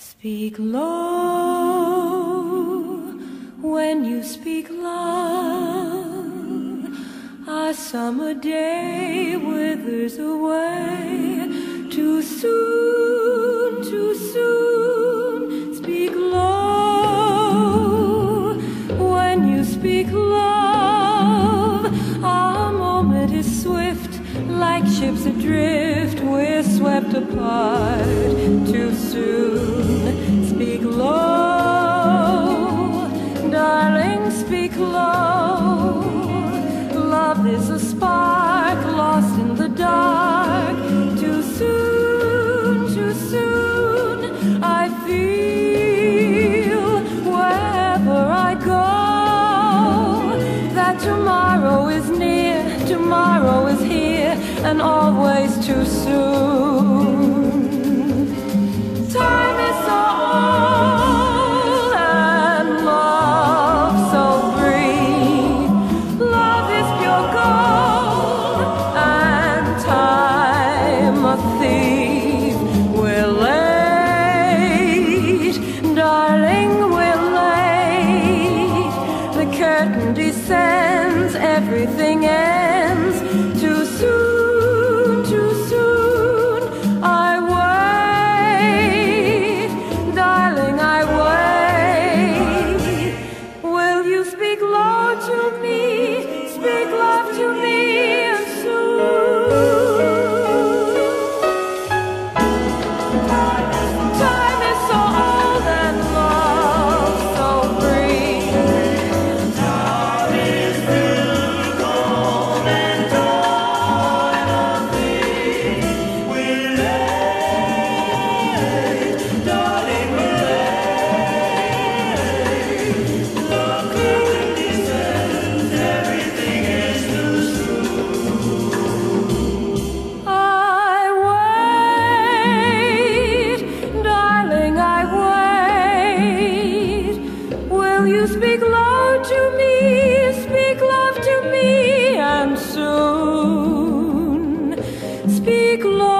Speak low when you speak love. A summer day withers away too soon, too soon. Speak low when you speak love. Our moment is swift, like ships adrift. We're swept apart too soon. glow. Love is a spark lost in the dark. Too soon, too soon, I feel wherever I go that tomorrow is near, tomorrow is here, and always too soon. descends, everything ends too soon, too soon. I wait, darling, I wait. Will you speak love to me? Speak love to me. And soon. speak low.